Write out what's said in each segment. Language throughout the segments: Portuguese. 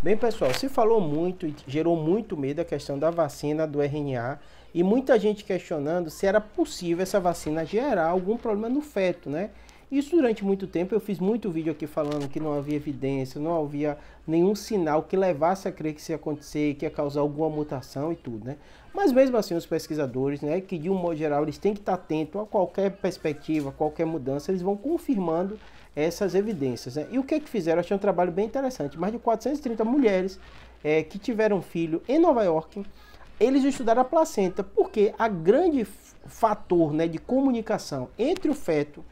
Bem, pessoal, se falou muito e gerou muito medo a questão da vacina do RNA e muita gente questionando se era possível essa vacina gerar algum problema no feto, né? Isso durante muito tempo eu fiz muito vídeo aqui falando que não havia evidência, não havia nenhum sinal que levasse a crer que isso ia acontecer, que ia causar alguma mutação e tudo, né? Mas mesmo assim os pesquisadores, né, que de um modo geral eles têm que estar atentos a qualquer perspectiva, qualquer mudança, eles vão confirmando essas evidências. Né? E o que é que fizeram? Achei um trabalho bem interessante. Mais de 430 mulheres é, que tiveram filho em Nova York, eles estudaram a placenta, porque a grande fator né, de comunicação entre o feto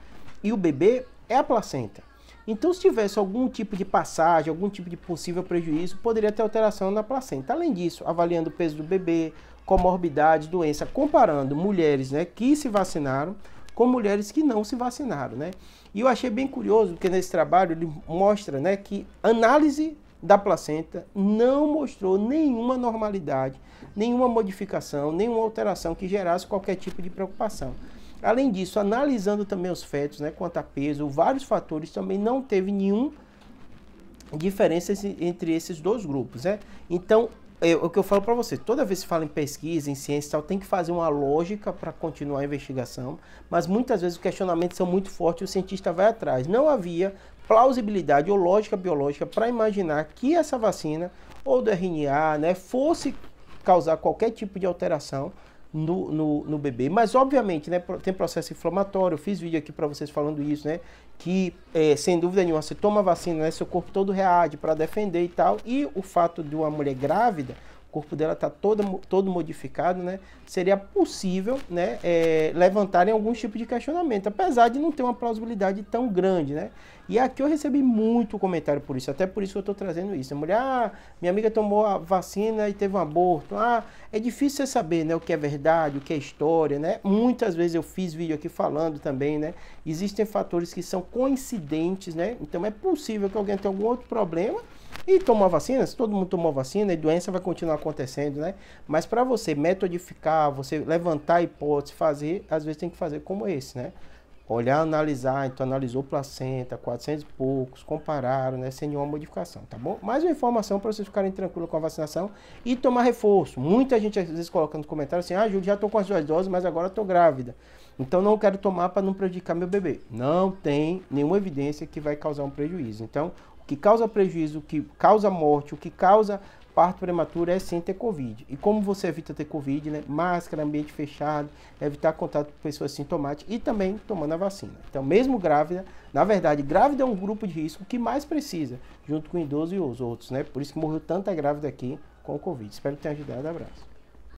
e o bebê é a placenta. Então, se tivesse algum tipo de passagem, algum tipo de possível prejuízo, poderia ter alteração na placenta. Além disso, avaliando o peso do bebê, comorbidade, doença, comparando mulheres né, que se vacinaram com mulheres que não se vacinaram. Né? E eu achei bem curioso, porque nesse trabalho ele mostra né, que análise da placenta não mostrou nenhuma normalidade, nenhuma modificação, nenhuma alteração que gerasse qualquer tipo de preocupação. Além disso, analisando também os fetos, né, quanto a peso, vários fatores, também não teve nenhum diferença entre esses dois grupos, né? Então, é, o que eu falo para você, toda vez que fala em pesquisa, em ciência tal, tem que fazer uma lógica para continuar a investigação, mas muitas vezes os questionamentos são muito fortes e o cientista vai atrás. Não havia plausibilidade ou lógica biológica para imaginar que essa vacina ou do RNA né, fosse causar qualquer tipo de alteração no, no, no, bebê. Mas, obviamente, né, tem processo inflamatório. Eu fiz vídeo aqui para vocês falando isso, né? Que, é, sem dúvida nenhuma, você toma vacina, né, seu corpo todo reage para defender e tal. E o fato de uma mulher grávida, corpo dela está todo, todo modificado, né? Seria possível né, é, levantarem algum tipo de questionamento, apesar de não ter uma plausibilidade tão grande, né? E aqui eu recebi muito comentário por isso, até por isso eu estou trazendo isso. A mulher, ah, minha amiga tomou a vacina e teve um aborto. Ah, é difícil você saber, né, o que é verdade, o que é história, né? Muitas vezes eu fiz vídeo aqui falando também, né? Existem fatores que são coincidentes, né? Então é possível que alguém tenha algum outro problema e tomou a vacina, se todo mundo tomou vacina, a doença vai continuar acontecendo, né? Mas para você metodificar, você levantar a hipótese, fazer, às vezes tem que fazer como esse, né? olhar, analisar, então analisou placenta, 400 e poucos, compararam, né, sem nenhuma modificação, tá bom? Mais uma informação para vocês ficarem tranquilos com a vacinação e tomar reforço. Muita gente às vezes coloca nos comentários assim, ah, Júlio, já estou com as duas doses, mas agora estou grávida. Então não quero tomar para não prejudicar meu bebê. Não tem nenhuma evidência que vai causar um prejuízo. Então, que causa prejuízo, que causa morte, o que causa parto prematuro é sim ter Covid. E como você evita ter Covid, né? Máscara, ambiente fechado, evitar contato com pessoas sintomáticas e também tomando a vacina. Então, mesmo grávida, na verdade, grávida é um grupo de risco que mais precisa, junto com o idoso e os outros, né? Por isso que morreu tanta grávida aqui com o Covid. Espero tenha ajudado. Abraço.